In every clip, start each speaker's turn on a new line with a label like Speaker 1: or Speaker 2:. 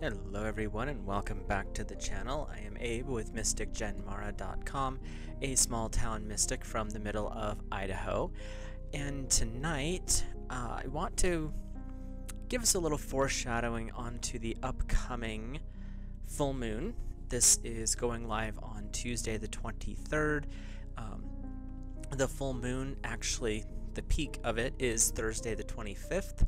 Speaker 1: Hello everyone and welcome back to the channel. I am Abe with MysticGenMara.com, a small town mystic from the middle of Idaho. And tonight, uh, I want to give us a little foreshadowing onto the upcoming full moon. This is going live on Tuesday the 23rd. Um, the full moon, actually, the peak of it is Thursday the 25th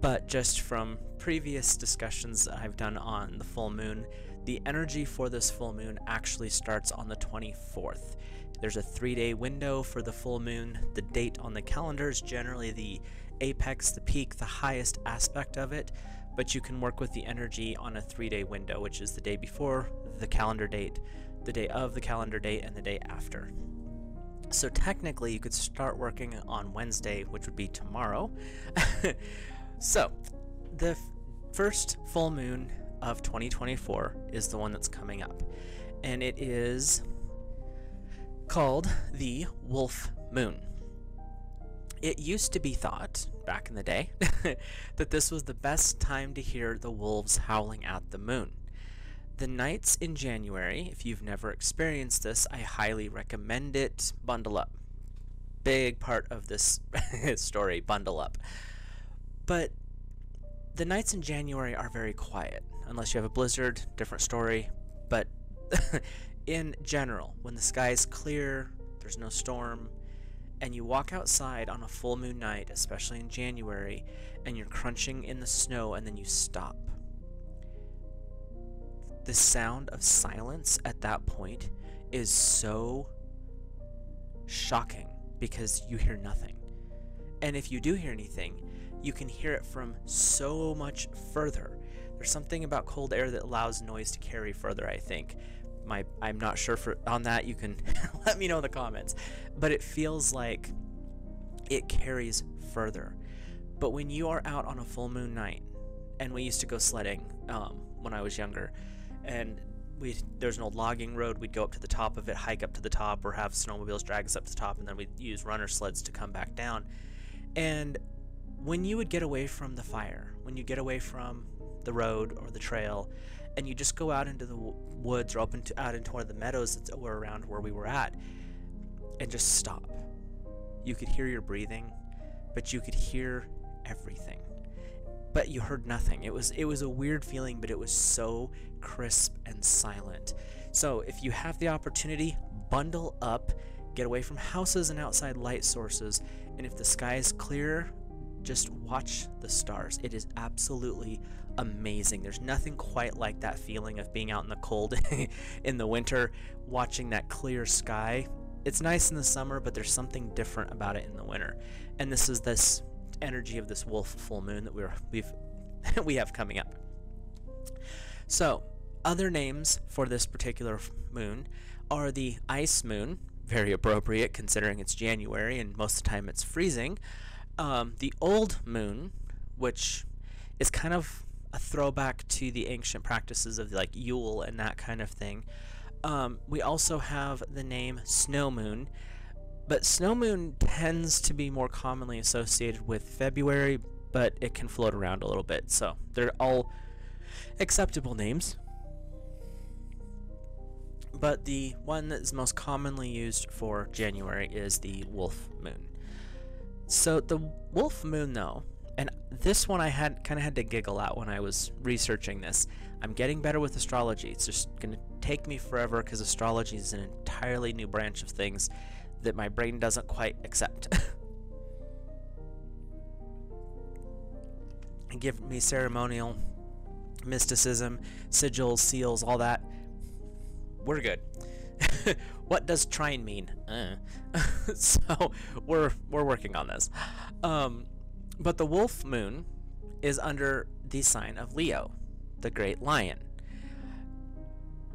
Speaker 1: but just from previous discussions that I've done on the full moon, the energy for this full moon actually starts on the 24th. There's a three day window for the full moon. The date on the calendar is generally the apex, the peak, the highest aspect of it, but you can work with the energy on a three day window, which is the day before the calendar date, the day of the calendar date, and the day after. So technically, you could start working on Wednesday, which would be tomorrow. So, the first full moon of 2024 is the one that's coming up, and it is called the Wolf Moon. It used to be thought, back in the day, that this was the best time to hear the wolves howling at the moon. The nights in January, if you've never experienced this, I highly recommend it. Bundle up. Big part of this story, bundle up. But the nights in January are very quiet, unless you have a blizzard, different story. But in general, when the sky is clear, there's no storm, and you walk outside on a full moon night, especially in January, and you're crunching in the snow and then you stop. The sound of silence at that point is so shocking because you hear nothing. And if you do hear anything, you can hear it from so much further. There's something about cold air that allows noise to carry further, I think. My I'm not sure for on that you can let me know in the comments. But it feels like it carries further. But when you are out on a full moon night, and we used to go sledding um, when I was younger, and we there's an old logging road. We'd go up to the top of it, hike up to the top, or have snowmobiles drag us up to the top, and then we'd use runner sleds to come back down. And when you would get away from the fire, when you get away from the road or the trail, and you just go out into the woods or up into, out into one of the meadows that were around where we were at, and just stop. You could hear your breathing, but you could hear everything. But you heard nothing. It was it was a weird feeling, but it was so crisp and silent. So if you have the opportunity, bundle up, get away from houses and outside light sources, and if the sky is clear, just watch the stars. It is absolutely amazing. There's nothing quite like that feeling of being out in the cold in the winter, watching that clear sky. It's nice in the summer, but there's something different about it in the winter. And this is this energy of this wolf full moon that we're we've we have coming up. So, other names for this particular moon are the ice moon, very appropriate considering it's January and most of the time it's freezing. Um, the old moon, which is kind of a throwback to the ancient practices of like Yule and that kind of thing. Um, we also have the name snow moon, but snow moon tends to be more commonly associated with February, but it can float around a little bit. So they're all acceptable names. But the one that is most commonly used for January is the wolf moon. So the wolf moon though, and this one I had kind of had to giggle at when I was researching this. I'm getting better with astrology. It's just going to take me forever because astrology is an entirely new branch of things that my brain doesn't quite accept. give me ceremonial mysticism, sigils, seals, all that. We're good. what does trine mean? Uh. so we're we're working on this. Um, but the wolf moon is under the sign of Leo, the great lion.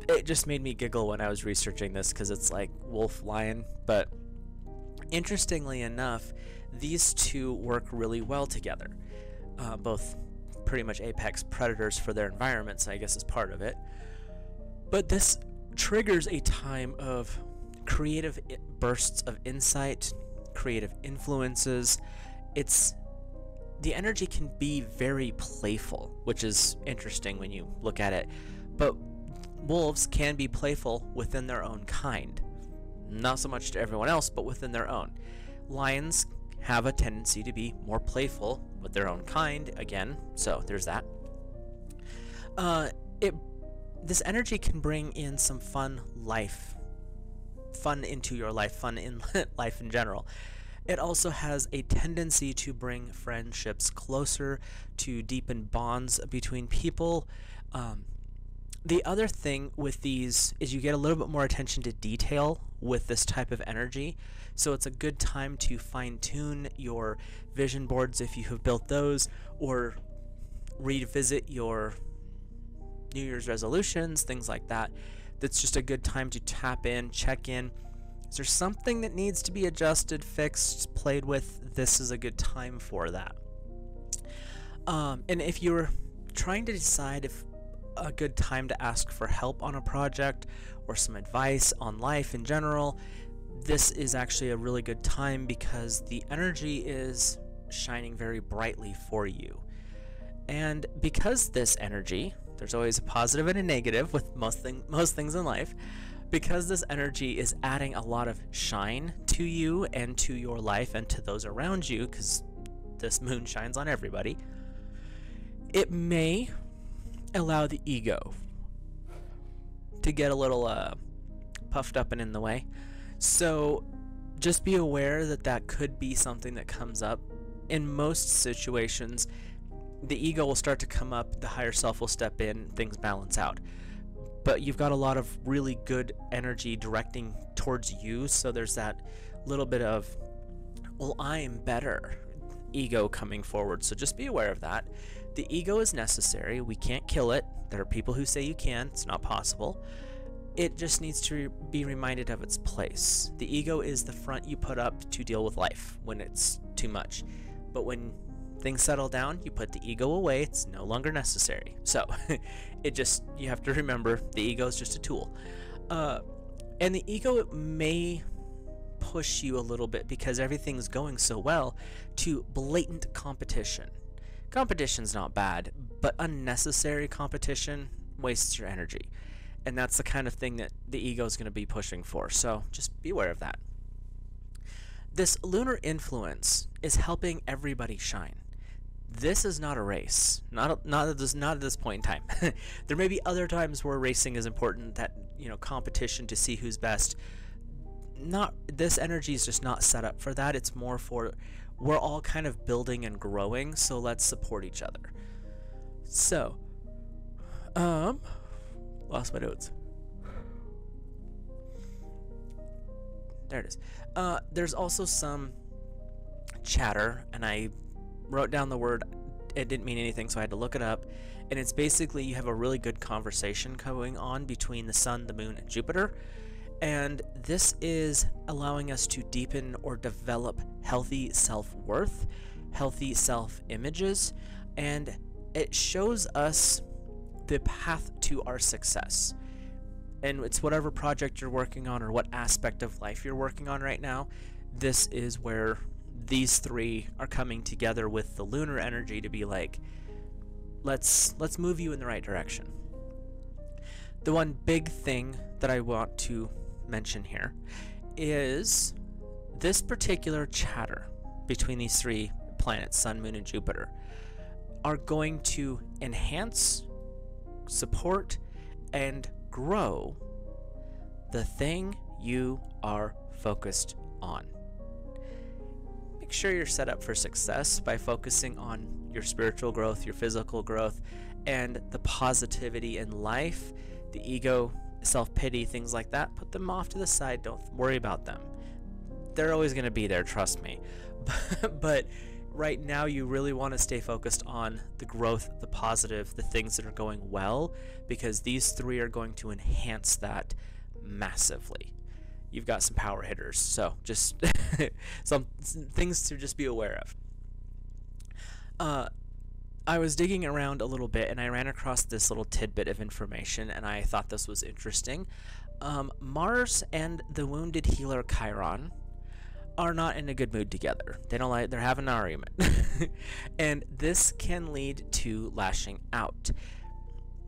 Speaker 1: It just made me giggle when I was researching this because it's like wolf lion, but interestingly enough, these two work really well together. Uh, both pretty much apex predators for their environments, I guess is part of it. But this triggers a time of creative bursts of insight, creative influences. It's the energy can be very playful, which is interesting when you look at it. But wolves can be playful within their own kind. Not so much to everyone else, but within their own. Lions have a tendency to be more playful with their own kind, again, so there's that. Uh, it this energy can bring in some fun life, fun into your life, fun in life in general. It also has a tendency to bring friendships closer, to deepen bonds between people. Um, the other thing with these is you get a little bit more attention to detail with this type of energy. So it's a good time to fine tune your vision boards if you have built those, or revisit your New Year's resolutions, things like that. That's just a good time to tap in, check in. Is there something that needs to be adjusted, fixed, played with? This is a good time for that. Um, and if you're trying to decide if a good time to ask for help on a project or some advice on life in general, this is actually a really good time because the energy is shining very brightly for you. And because this energy, there's always a positive and a negative with most thing, most things in life, because this energy is adding a lot of shine to you and to your life and to those around you because this moon shines on everybody. It may allow the ego to get a little uh, puffed up and in the way. So just be aware that that could be something that comes up. In most situations, the ego will start to come up, the higher self will step in, things balance out. But you've got a lot of really good energy directing towards you, so there's that little bit of, well, I'm better ego coming forward. So just be aware of that. The ego is necessary. We can't kill it. There are people who say you can, it's not possible. It just needs to be reminded of its place. The ego is the front you put up to deal with life when it's too much. But when things settle down, you put the ego away, it's no longer necessary. So, it just, you have to remember the ego is just a tool. Uh, and the ego may push you a little bit because everything's going so well to blatant competition. Competition's not bad, but unnecessary competition wastes your energy. And that's the kind of thing that the ego is going to be pushing for. So just be aware of that. This lunar influence is helping everybody shine. This is not a race. Not not at this not at this point in time. there may be other times where racing is important. That you know competition to see who's best. Not this energy is just not set up for that. It's more for we're all kind of building and growing. So let's support each other. So, um, lost my notes. There it is. Uh, there's also some chatter, and I wrote down the word. It didn't mean anything, so I had to look it up. And it's basically you have a really good conversation going on between the sun, the moon, and Jupiter. And this is allowing us to deepen or develop healthy self worth, healthy self images, and it shows us the path to our success. And it's whatever project you're working on or what aspect of life you're working on right now. This is where these three are coming together with the lunar energy to be like, let's let's move you in the right direction. The one big thing that I want to mention here is this particular chatter between these three planets, Sun, Moon, and Jupiter, are going to enhance, support, and grow the thing you are focused on. Make sure you're set up for success by focusing on your spiritual growth, your physical growth, and the positivity in life, the ego, self pity, things like that. Put them off to the side. Don't worry about them. They're always going to be there, trust me. but right now, you really want to stay focused on the growth, the positive, the things that are going well, because these three are going to enhance that massively you've got some power hitters. So just some things to just be aware of. Uh, I was digging around a little bit and I ran across this little tidbit of information and I thought this was interesting. Um, Mars and the wounded healer Chiron are not in a good mood together. They don't like they're having an argument. and this can lead to lashing out.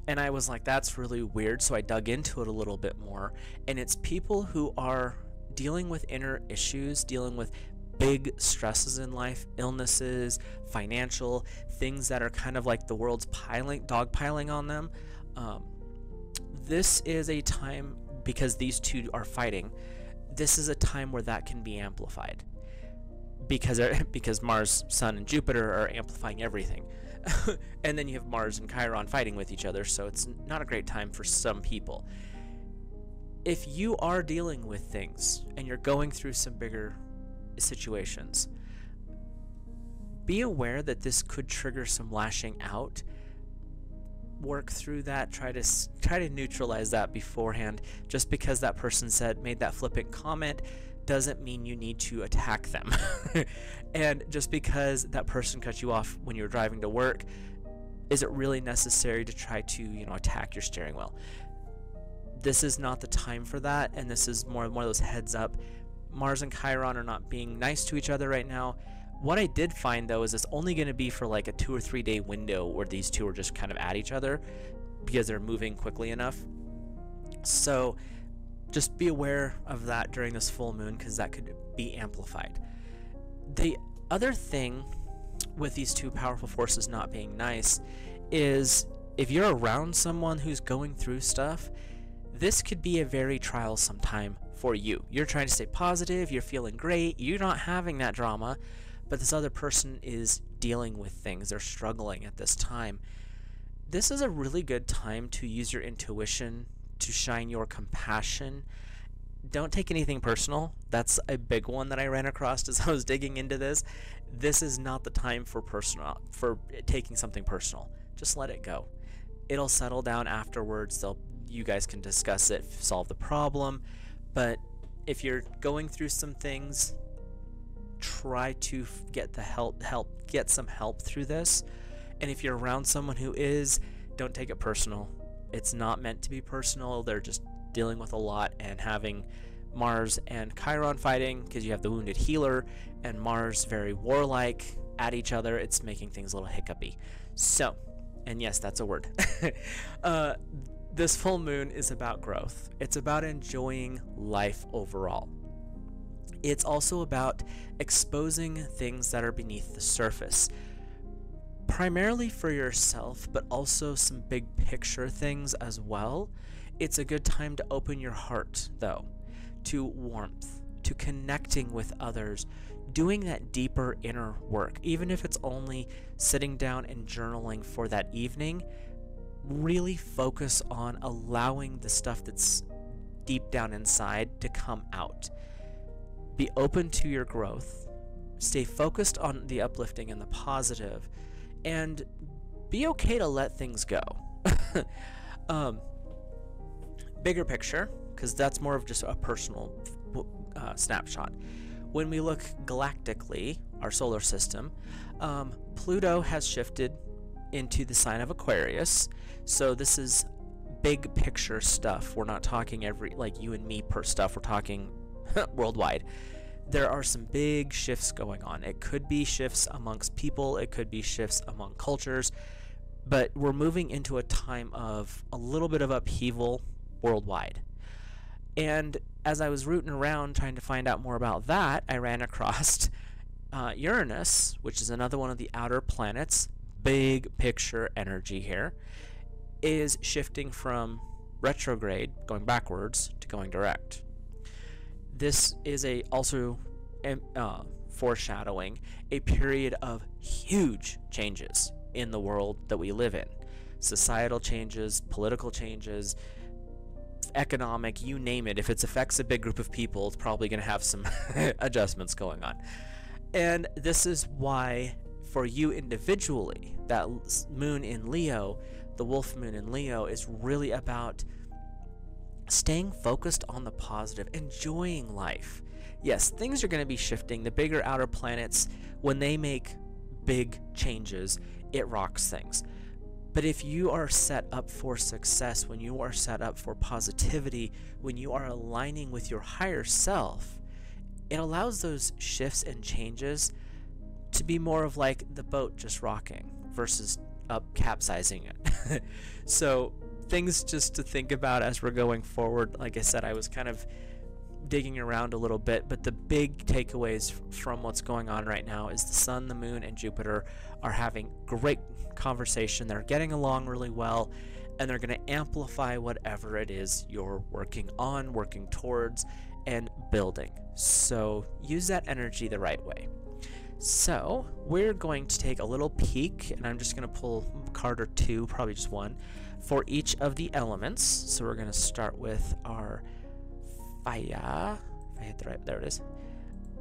Speaker 1: And I was like that's really weird, so I dug into it a little bit more and it's people who are dealing with inner issues, dealing with big stresses in life, illnesses, financial things that are kind of like the world's piling, dog piling on them. Um, this is a time because these two are fighting. This is a time where that can be amplified because because Mars, Sun, and Jupiter are amplifying everything. and then you have Mars and Chiron fighting with each other, so it's not a great time for some people. If you are dealing with things and you're going through some bigger situations. Be aware that this could trigger some lashing out. Work through that. Try to try to neutralize that beforehand. Just because that person said made that flippant comment doesn't mean you need to attack them. and just because that person cut you off when you're driving to work, is it really necessary to try to, you know, attack your steering wheel? This is not the time for that, and this is more one of those heads up Mars and Chiron are not being nice to each other right now. What I did find though is it's only going to be for like a two or three day window where these two are just kind of at each other because they're moving quickly enough. So just be aware of that during this full moon because that could be amplified. The other thing with these two powerful forces not being nice is if you're around someone who's going through stuff, this could be a very trialsome time for you. You're trying to stay positive, you're feeling great, you're not having that drama, but this other person is dealing with things, they're struggling at this time. This is a really good time to use your intuition, to shine your compassion. Don't take anything personal. That's a big one that I ran across as I was digging into this. This is not the time for personal for taking something personal. Just let it go. It'll settle down afterwards. They'll you guys can discuss it, solve the problem but if you're going through some things, try to get the help help get some help through this. And if you're around someone who is, don't take it personal. It's not meant to be personal. They're just dealing with a lot and having Mars and Chiron fighting because you have the wounded healer and Mars very warlike at each other. It's making things a little hiccupy. So, and yes, that's a word. uh, this full moon is about growth, it's about enjoying life overall. It's also about exposing things that are beneath the surface, primarily for yourself, but also some big picture things as well. It's a good time to open your heart, though, to warmth, to connecting with others, doing that deeper inner work, even if it's only sitting down and journaling for that evening really focus on allowing the stuff that's deep down inside to come out. Be open to your growth. Stay focused on the uplifting and the positive, and be okay to let things go. um, bigger picture, because that's more of just a personal uh, snapshot. When we look galactically, our solar system, um, Pluto has shifted into the sign of Aquarius. So this is big picture stuff. We're not talking every like you and me per stuff. We're talking worldwide. There are some big shifts going on. It could be shifts amongst people, it could be shifts among cultures, but we're moving into a time of a little bit of upheaval worldwide. And as I was rooting around trying to find out more about that, I ran across uh, Uranus, which is another one of the outer planets, big picture energy here is shifting from retrograde, going backwards, to going direct. This is a also uh, foreshadowing a period of huge changes in the world that we live in. Societal changes, political changes, economic, you name it. If it affects a big group of people, it's probably going to have some adjustments going on. And this is why, for you individually, that moon in Leo the wolf moon in Leo is really about staying focused on the positive, enjoying life. Yes, things are going to be shifting. The bigger outer planets, when they make big changes, it rocks things. But if you are set up for success, when you are set up for positivity, when you are aligning with your higher self, it allows those shifts and changes to be more of like the boat just rocking versus up capsizing it. so things just to think about as we're going forward. Like I said, I was kind of digging around a little bit, but the big takeaways from what's going on right now is the sun, the moon, and Jupiter are having great conversation. They're getting along really well, and they're going to amplify whatever it is you're working on, working towards, and building. So use that energy the right way. So we're going to take a little peek, and I'm just going to pull a card or two, probably just one, for each of the elements. So we're going to start with our fire. If I hit the right, there it is.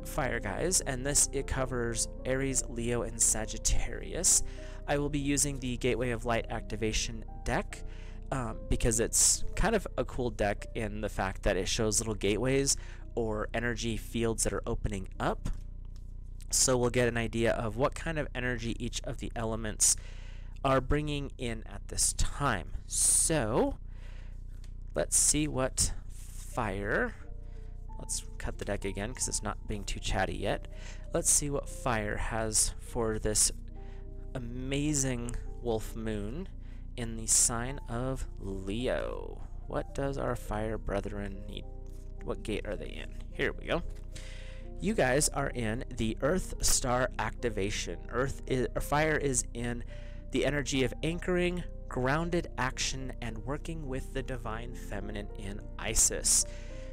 Speaker 1: Fire guys, and this it covers Aries, Leo, and Sagittarius. I will be using the Gateway of Light activation deck um, because it's kind of a cool deck in the fact that it shows little gateways or energy fields that are opening up. So we'll get an idea of what kind of energy each of the elements are bringing in at this time. So let's see what fire. Let's cut the deck again because it's not being too chatty yet. Let's see what fire has for this amazing wolf moon in the sign of Leo. What does our fire brethren need? What gate are they in? Here we go. You guys are in the Earth Star activation. Earth is, fire is in the energy of anchoring, grounded action, and working with the divine feminine in Isis.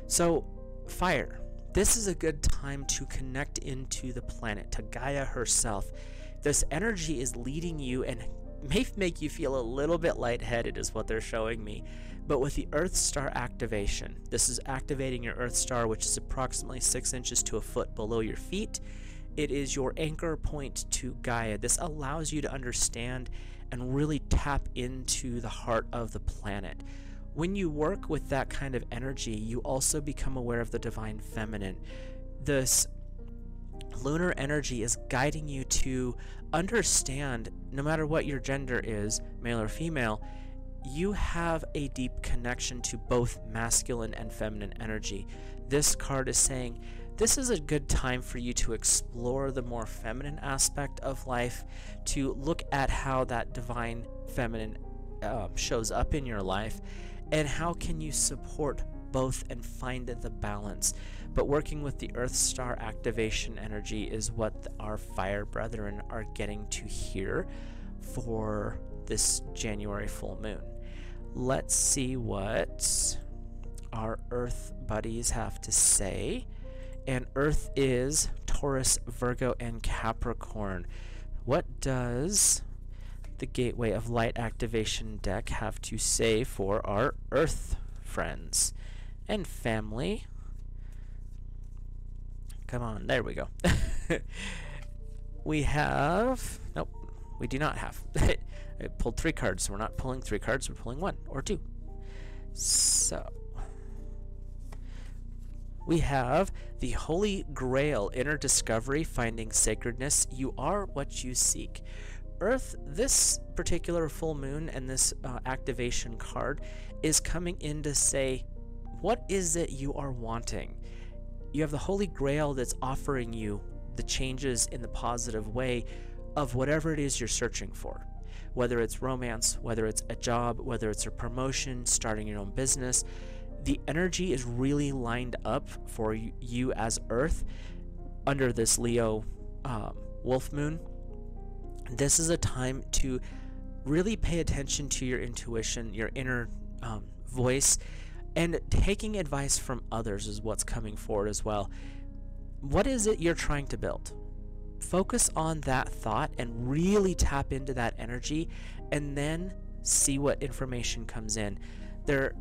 Speaker 1: So, fire. This is a good time to connect into the planet, to Gaia herself. This energy is leading you and may make you feel a little bit lightheaded, is what they're showing me. But with the Earth Star activation, this is activating your Earth Star, which is approximately six inches to a foot below your feet. It is your anchor point to Gaia. This allows you to understand and really tap into the heart of the planet. When you work with that kind of energy, you also become aware of the divine feminine. This lunar energy is guiding you to understand no matter what your gender is, male or female, you have a deep connection to both masculine and feminine energy. This card is saying this is a good time for you to explore the more feminine aspect of life, to look at how that divine feminine um, shows up in your life, and how can you support both and find the balance. But working with the Earth Star activation energy is what our fire brethren are getting to hear for this January full moon. Let's see what our Earth buddies have to say. And Earth is Taurus, Virgo, and Capricorn. What does the Gateway of Light activation deck have to say for our Earth friends and family? Come on, there we go. we have... Nope, we do not have. I pulled three cards, so we're not pulling three cards, we're pulling one or two. So... We have the Holy Grail, Inner Discovery, Finding Sacredness. You are what you seek. Earth, this particular full moon and this uh, activation card is coming in to say, what is it you are wanting? you have the Holy Grail that's offering you the changes in the positive way of whatever it is you're searching for. Whether it's romance, whether it's a job, whether it's a promotion, starting your own business, the energy is really lined up for you as Earth under this Leo um, wolf moon. This is a time to really pay attention to your intuition, your inner um, voice, and taking advice from others is what's coming forward as well. What is it you're trying to build? Focus on that thought and really tap into that energy and then see what information comes in. There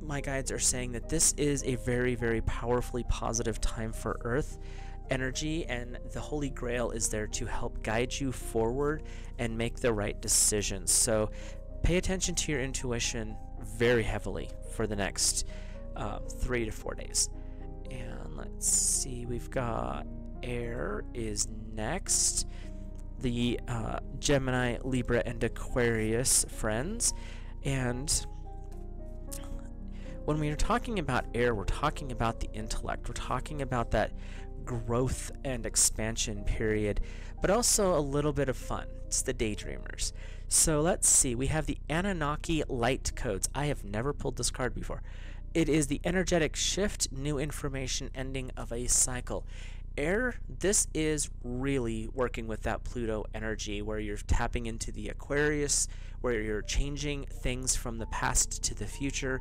Speaker 1: my guides are saying that this is a very very powerfully positive time for earth energy and the holy grail is there to help guide you forward and make the right decisions. So pay attention to your intuition very heavily for the next uh, three to four days. And let's see, we've got air is next. The uh, Gemini, Libra, and Aquarius friends. And when we're talking about air, we're talking about the intellect. We're talking about that growth and expansion period, but also a little bit of fun. It's the daydreamers. So let's see. We have the Anunnaki light codes. I have never pulled this card before. It is the energetic shift, new information, ending of a cycle. Air, this is really working with that Pluto energy where you're tapping into the Aquarius, where you're changing things from the past to the future.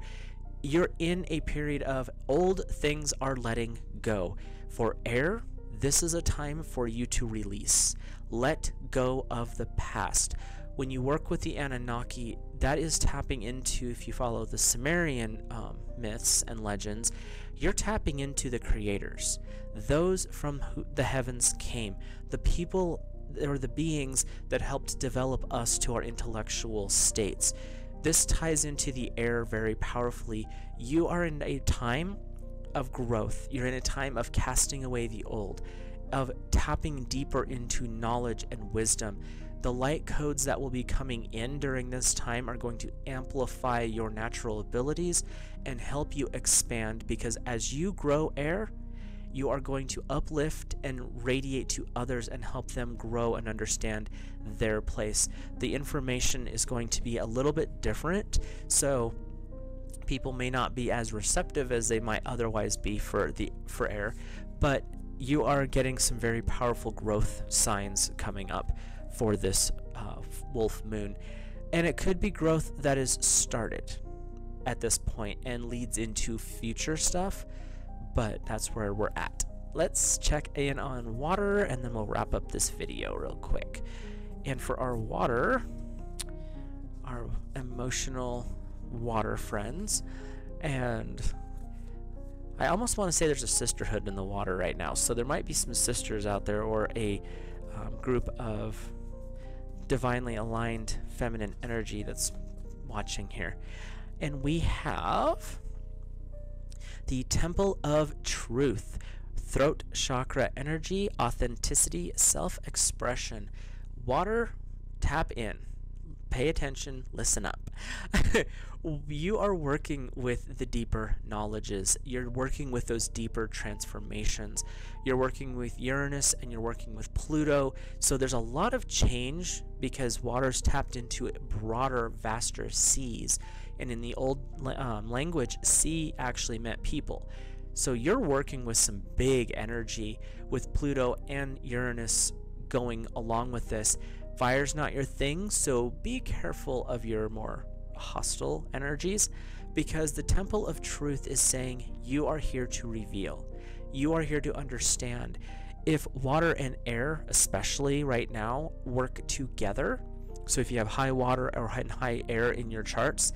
Speaker 1: You're in a period of old things are letting go. For air, this is a time for you to release. Let go of the past. When you work with the Anunnaki, that is tapping into, if you follow the Sumerian um, myths and legends, you're tapping into the creators, those from who the heavens came, the people or the beings that helped develop us to our intellectual states. This ties into the air very powerfully. You are in a time of growth. You're in a time of casting away the old, of tapping deeper into knowledge and wisdom. The light codes that will be coming in during this time are going to amplify your natural abilities and help you expand because as you grow air, you are going to uplift and radiate to others and help them grow and understand their place. The information is going to be a little bit different, so people may not be as receptive as they might otherwise be for the for air, but you are getting some very powerful growth signs coming up for this uh, wolf moon, and it could be growth that is started at this point and leads into future stuff, but that's where we're at. Let's check in on water and then we'll wrap up this video real quick. And for our water, our emotional water friends. And I almost want to say there's a sisterhood in the water right now. So there might be some sisters out there or a um, group of divinely aligned feminine energy that's watching here. And we have the Temple of Truth, throat chakra energy, authenticity, self expression. Water, tap in pay attention, listen up. you are working with the deeper knowledges. You're working with those deeper transformations. You're working with Uranus and you're working with Pluto. So there's a lot of change because water's tapped into broader, vaster seas. And in the old um, language, sea actually meant people. So you're working with some big energy with Pluto and Uranus going along with this Fire's not your thing, so be careful of your more hostile energies because the Temple of Truth is saying you are here to reveal. You are here to understand. If water and air, especially right now, work together, so if you have high water or high air in your charts,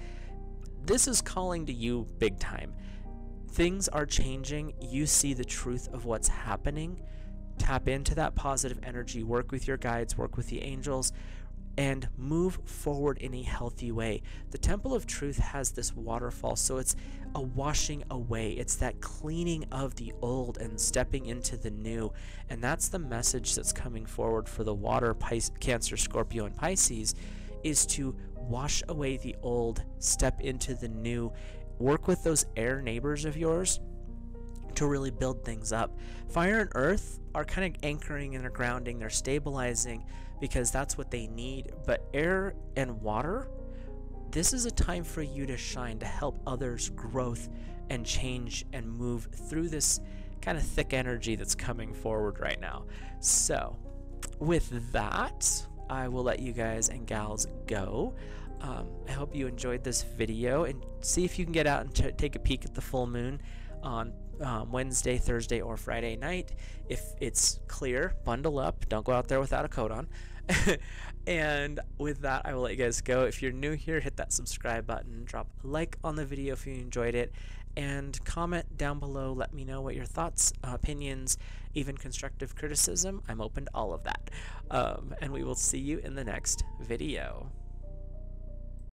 Speaker 1: this is calling to you big time. Things are changing. You see the truth of what's happening tap into that positive energy, work with your guides, work with the angels, and move forward in a healthy way. The Temple of Truth has this waterfall, so it's a washing away. It's that cleaning of the old and stepping into the new. And that's the message that's coming forward for the water Pis- Cancer, Scorpio, and Pisces is to wash away the old, step into the new, work with those air neighbors of yours to really build things up. Fire and earth are kind of anchoring and they're grounding, they're stabilizing because that's what they need. But air and water, this is a time for you to shine, to help others' growth and change and move through this kind of thick energy that's coming forward right now. So, with that, I will let you guys and gals go. Um, I hope you enjoyed this video and see if you can get out and t- take a peek at the full moon on um, Wednesday, Thursday, or Friday night. If it's clear, bundle up. Don't go out there without a coat on. and with that, I will let you guys go. If you're new here, hit that subscribe button, drop a like on the video if you enjoyed it, and comment down below. Let me know what your thoughts, uh, opinions, even constructive criticism. I'm open to all of that. Um, and we will see you in the next video.